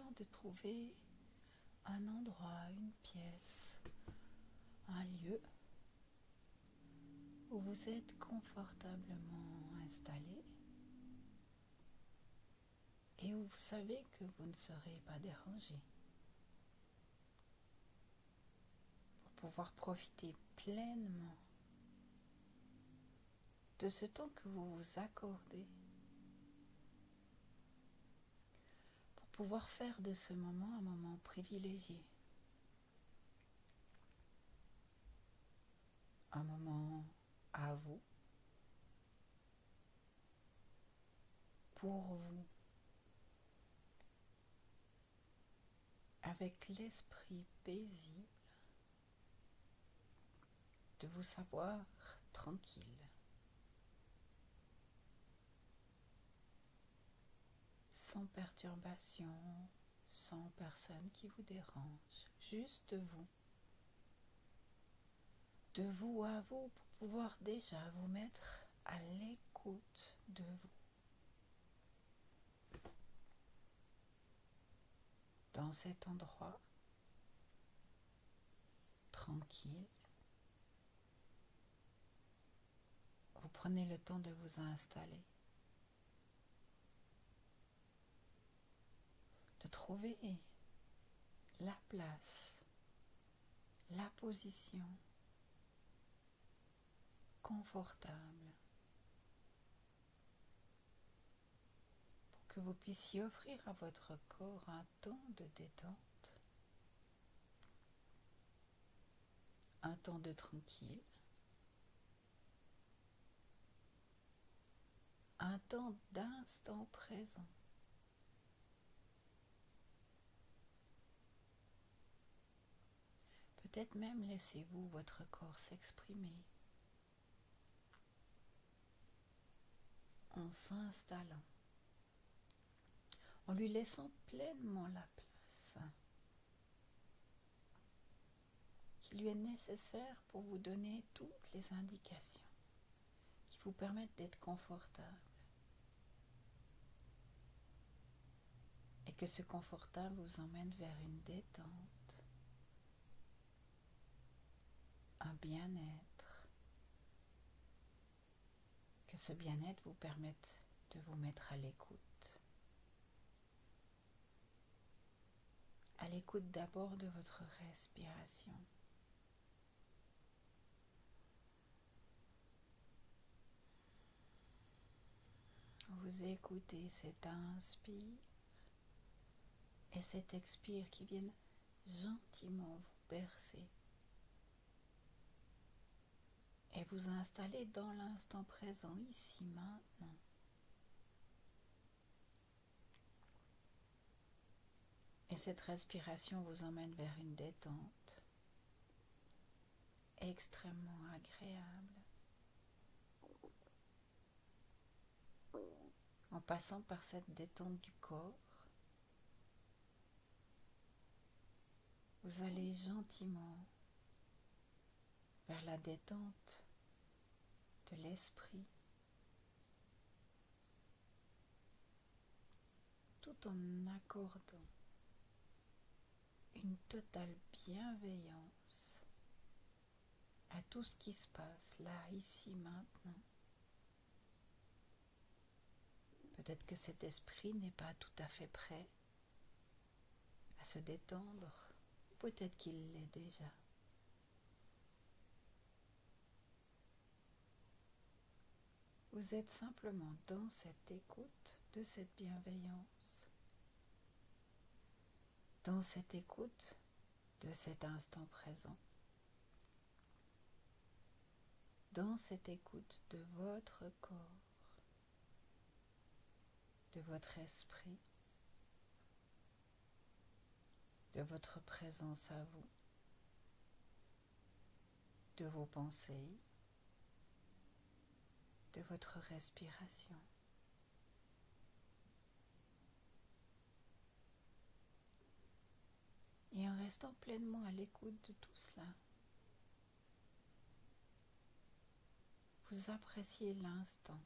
de trouver un endroit, une pièce, un lieu où vous êtes confortablement installé et où vous savez que vous ne serez pas dérangé. Pour pouvoir profiter pleinement de ce temps que vous vous accordez pouvoir faire de ce moment un moment privilégié. Un moment à vous, pour vous, avec l'esprit paisible de vous savoir tranquille. Sans perturbation, sans personne qui vous dérange, juste vous. De vous à vous pour pouvoir déjà vous mettre à l'écoute de vous. Dans cet endroit tranquille, vous prenez le temps de vous installer. de trouver la place, la position confortable pour que vous puissiez offrir à votre corps un temps de détente, un temps de tranquille, un temps d'instant présent. Peut-être même laissez-vous votre corps s'exprimer en s'installant, en lui laissant pleinement la place qui lui est nécessaire pour vous donner toutes les indications qui vous permettent d'être confortable. Et que ce confortable vous emmène vers une détente un bien-être. Que ce bien-être vous permette de vous mettre à l'écoute. À l'écoute d'abord de votre respiration. Vous écoutez cet inspire et cet expire qui viennent gentiment vous bercer et vous installez dans l'instant présent, ici, maintenant. Et cette respiration vous emmène vers une détente extrêmement agréable. En passant par cette détente du corps, vous allez gentiment vers la détente de l'esprit, tout en accordant une totale bienveillance à tout ce qui se passe là, ici, maintenant. Peut-être que cet esprit n'est pas tout à fait prêt à se détendre, peut-être qu'il l'est déjà. Vous êtes simplement dans cette écoute de cette bienveillance, dans cette écoute de cet instant présent, dans cette écoute de votre corps, de votre esprit, de votre présence à vous, de vos pensées, de votre respiration. Et en restant pleinement à l'écoute de tout cela, vous appréciez l'instant.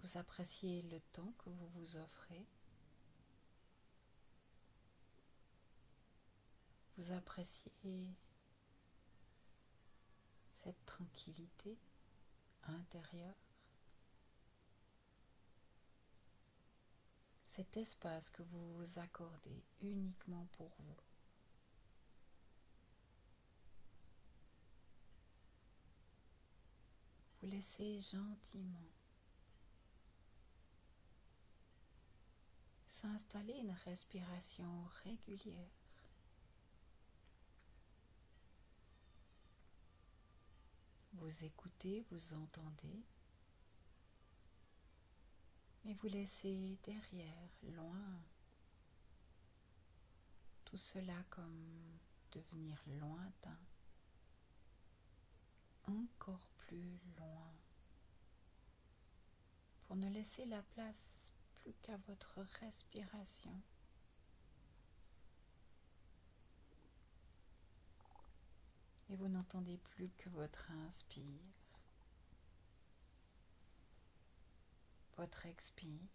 Vous appréciez le temps que vous vous offrez. Vous appréciez cette tranquillité intérieure. Cet espace que vous vous accordez uniquement pour vous. Vous laissez gentiment s'installer une respiration régulière. Vous écoutez, vous entendez, mais vous laissez derrière, loin, tout cela comme devenir lointain, encore plus loin, pour ne laisser la place plus qu'à votre respiration. Et vous n'entendez plus que votre inspire, votre expire,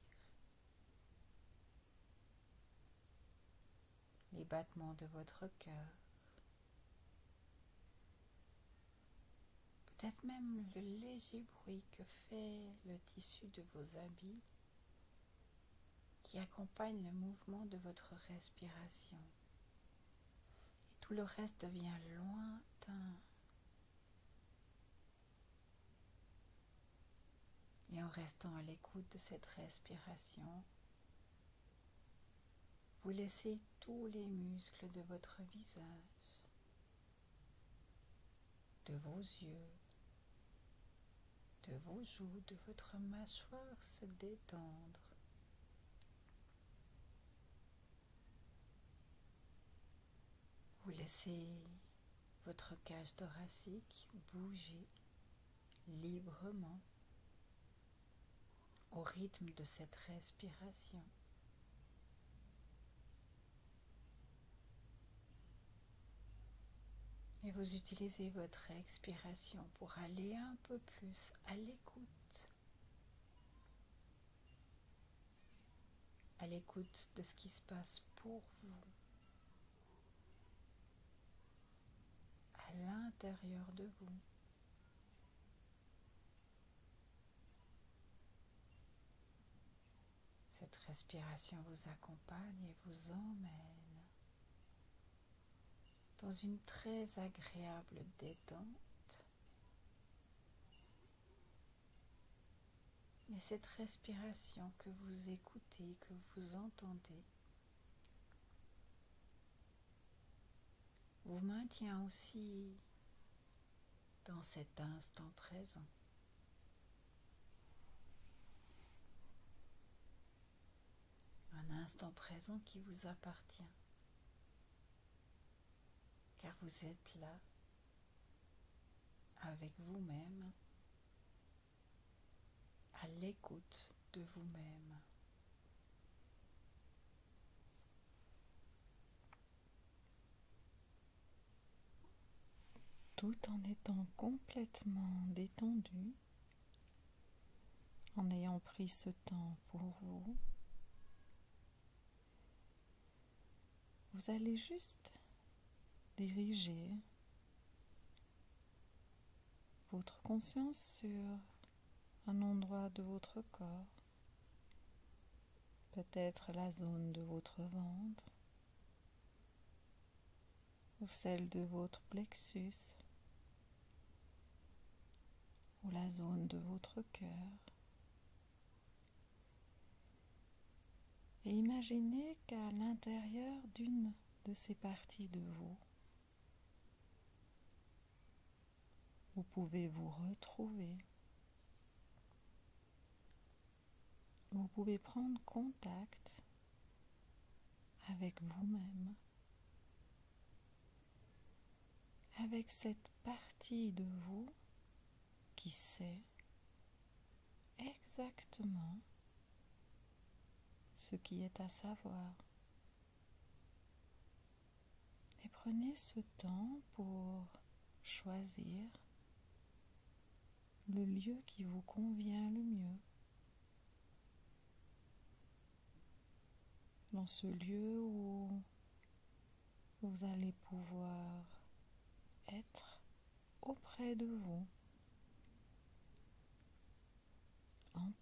les battements de votre cœur, peut-être même le léger bruit que fait le tissu de vos habits qui accompagne le mouvement de votre respiration. Et tout le reste devient Et en restant à l'écoute de cette respiration, vous laissez tous les muscles de votre visage, de vos yeux, de vos joues, de votre mâchoire se détendre. Vous laissez votre cage thoracique bouger librement au rythme de cette respiration. Et vous utilisez votre expiration pour aller un peu plus à l'écoute. À l'écoute de ce qui se passe pour vous. L'intérieur de vous. Cette respiration vous accompagne et vous emmène dans une très agréable détente. Mais cette respiration que vous écoutez, que vous entendez, vous maintient aussi dans cet instant présent. Un instant présent qui vous appartient, car vous êtes là avec vous-même, à l'écoute de vous-même. Tout en étant complètement détendu, en ayant pris ce temps pour vous, vous allez juste diriger votre conscience sur un endroit de votre corps, peut-être la zone de votre ventre ou celle de votre plexus la zone de votre cœur. Et imaginez qu'à l'intérieur d'une de ces parties de vous, vous pouvez vous retrouver. Vous pouvez prendre contact avec vous-même, avec cette partie de vous qui sait exactement ce qui est à savoir. Et prenez ce temps pour choisir le lieu qui vous convient le mieux. Dans ce lieu où vous allez pouvoir être auprès de vous.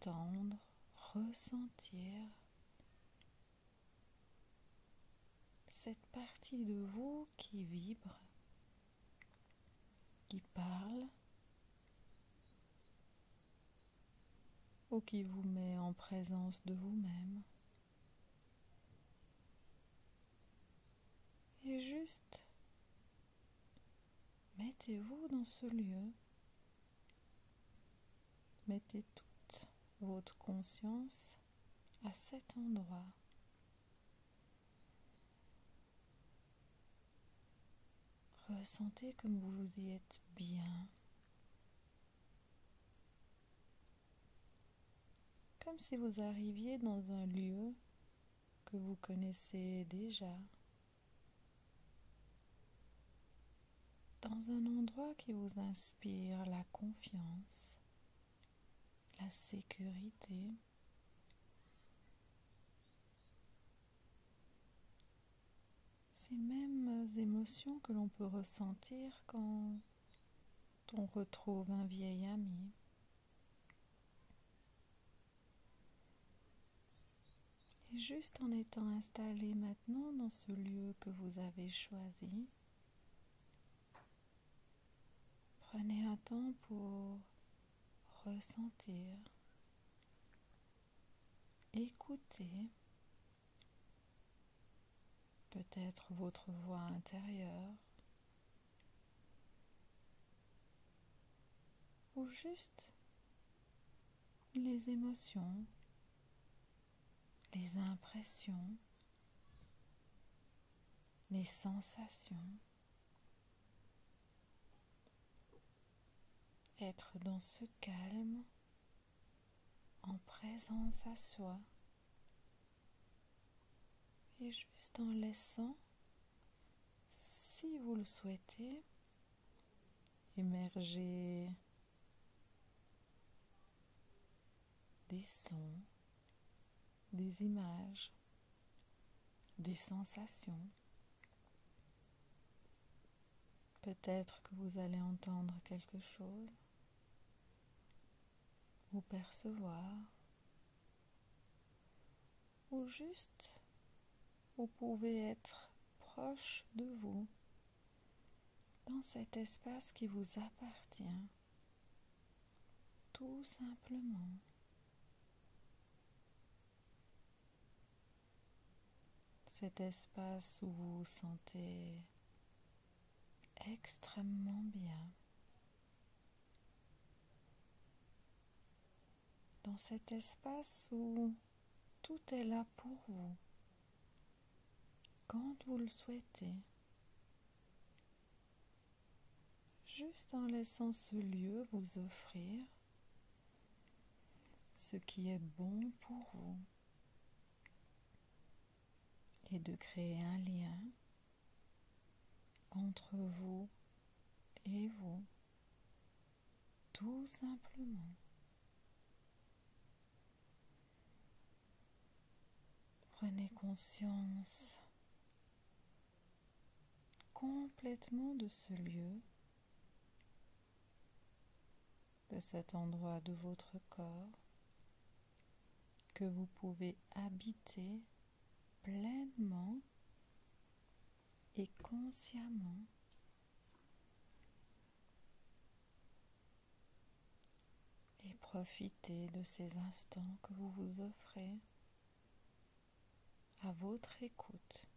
Entendre, ressentir cette partie de vous qui vibre, qui parle ou qui vous met en présence de vous-même. Et juste mettez-vous dans ce lieu. Mettez toute votre conscience à cet endroit. Ressentez comme vous y êtes bien. Comme si vous arriviez dans un lieu que vous connaissez déjà. dans un endroit qui vous inspire la confiance, la sécurité. Ces mêmes émotions que l'on peut ressentir quand on retrouve un vieil ami. Et juste en étant installé maintenant dans ce lieu que vous avez choisi, Prenez un temps pour ressentir, écouter peut-être votre voix intérieure ou juste les émotions, les impressions, les sensations. Être dans ce calme en présence à soi et juste en laissant, si vous le souhaitez, émerger des sons, des images, des sensations. Peut-être que vous allez entendre quelque chose percevoir, ou juste vous pouvez être proche de vous dans cet espace qui vous appartient, tout simplement. Cet espace où vous vous sentez extrêmement bien. Dans cet espace où tout est là pour vous, quand vous le souhaitez, juste en laissant ce lieu vous offrir ce qui est bon pour vous. Et de créer un lien entre vous et vous, tout simplement. Prenez conscience complètement de ce lieu, de cet endroit de votre corps que vous pouvez habiter pleinement et consciemment. Et profitez de ces instants que vous vous offrez à votre écoute.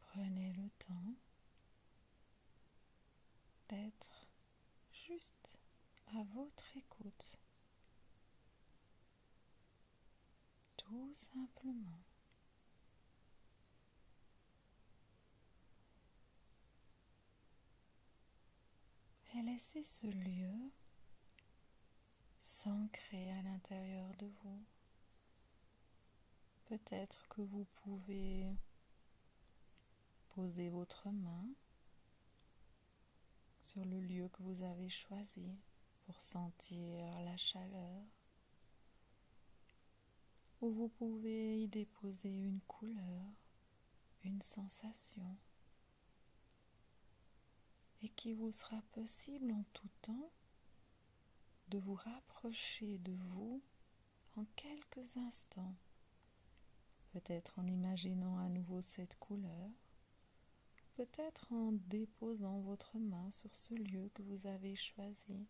Prenez le temps d'être juste à votre écoute. Tout simplement. Et laissez ce lieu s'ancrer à l'intérieur de vous. Peut-être que vous pouvez poser votre main sur le lieu que vous avez choisi pour sentir la chaleur, où vous pouvez y déposer une couleur, une sensation, et qui vous sera possible en tout temps de vous rapprocher de vous en quelques instants, peut-être en imaginant à nouveau cette couleur, peut-être en déposant votre main sur ce lieu que vous avez choisi,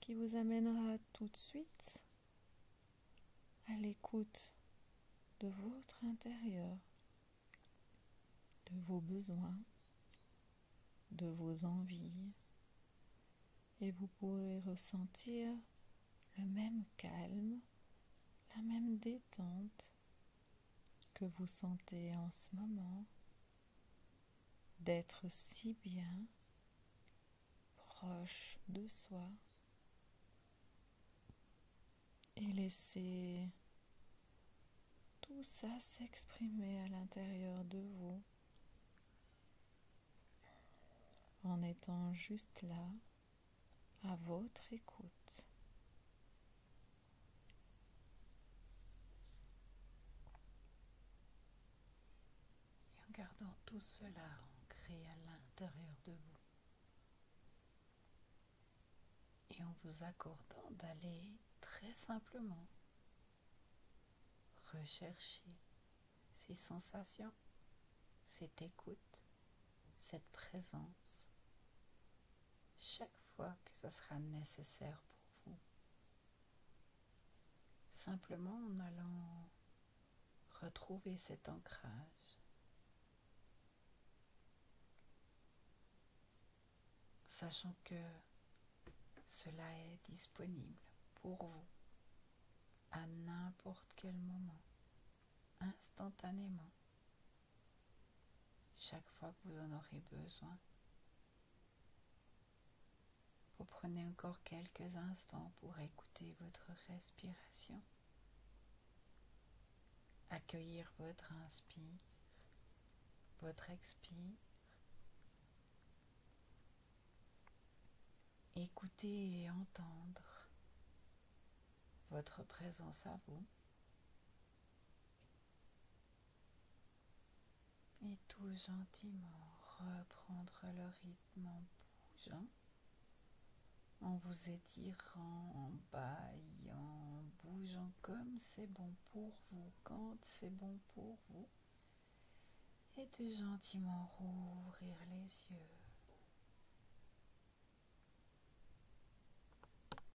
qui vous amènera tout de suite à l'écoute de votre intérieur, de vos besoins, de vos envies, et vous pourrez ressentir le même calme, la même détente que vous sentez en ce moment d'être si bien proche de soi et laisser tout ça s'exprimer à l'intérieur de vous en étant juste là à votre écoute. Et en gardant tout cela ancré à l'intérieur de vous. Et en vous accordant d'aller très simplement rechercher ces sensations, cette écoute, cette présence, chaque que ce sera nécessaire pour vous. Simplement en allant retrouver cet ancrage. Sachant que cela est disponible pour vous à n'importe quel moment, instantanément, chaque fois que vous en aurez besoin. Prenez encore quelques instants pour écouter votre respiration, accueillir votre inspire, votre expire, écouter et entendre votre présence à vous. Et tout gentiment reprendre le rythme en bougeant en vous étirant, en baillant, en bougeant comme c'est bon pour vous, quand c'est bon pour vous, et de gentiment rouvrir les yeux